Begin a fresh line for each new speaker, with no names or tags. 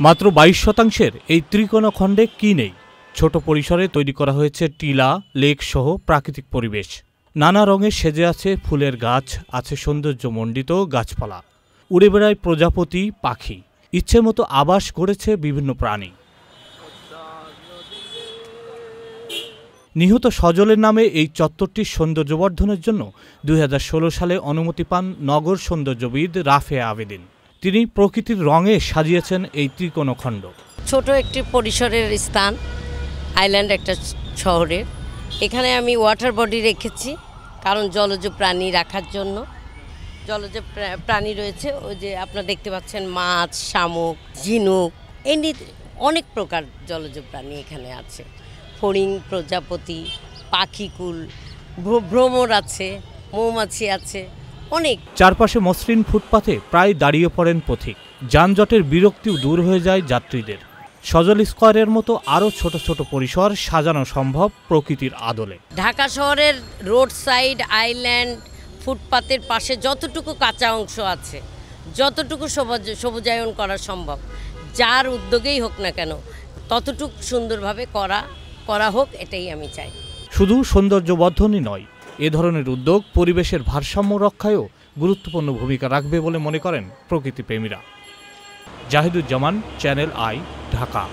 মাত্র বাইশ শতাংশের এই ত্রিকোণ খণ্ডে কি নেই? ছোট পরিসরে তৈরি করা হয়েছে টিলা, লেক সহ প্রাকৃতিক পরিবেশ। নানা রঙে সেজে আছে ফুলের গাছ, আছে সৌন্দর্যমণ্ডিত গাছপালা। উড়ে বেড়ায় প্রজাপতি, পাখি। ইচ্ছে মতো আবাস গড়েছে বিভিন্ন প্রাণী। নিহত সজলের নামে এই চত্বরটির সৌন্দর্যবর্ধনের জন্য দুই হাজার ষোলো সালে অনুমতি পান নগর সৌন্দর্যবিদ রাফে আবেদিন। তিনি প্রকৃতির রঙে সাজিয়েছেন এই ত্রিকোণখণ্ড
ছোট একটি পরিসরের স্থান, আইল্যান্ড একটা শহরের। এখানে আমি ওয়াটার বডি রেখেছি, কারণ জলজ প্রাণী রাখার জন্য। জলজ প্রা- প্রাণী রয়েছে, ওই যে আপনারা দেখতে পাচ্ছেন মাছ, শামুক, ঝিনুক, এমনি অনেক প্রকার জলজ প্রাণী এখানে আছে। ফড়িং প্রজাপতি পাখিকুল ভ্র- ভ্রমর আছে, মৌমাছি আছে। অনেক।
চারপাশে মসৃণ ফুটপাথে প্রায় দাঁড়িয়ে পড়েন পথিক। যানজটের বিরক্তিও দূর হয়ে যায় যাত্রীদের। সজল স্কোয়ারের মতো আরও ছোট ছোট পরিসর সাজানো সম্ভব প্রকৃতির আদলে।
ঢাকা শহরের রোড সাইড আইল্যান্ড ফুটপাতের পাশে যতটুকু কাঁচা অংশ আছে যতটুকু সবুজ সবুজায়ন করা সম্ভব যার উদ্যোগেই হোক না কেন ততটুকু সুন্দরভাবে করা করা হোক এটাই আমি চাই।
শুধু সৌন্দর্যবর্ধনই নয় এ ধরনের উদ্যোগ পরিবেশের ভারসাম্য রক্ষায়ও গুরুত্বপূর্ণ ভূমিকা রাখবে বলে মনে করেন প্রকৃতিপ্রেমীরা। Zahiduzzaman Channel i Dhaka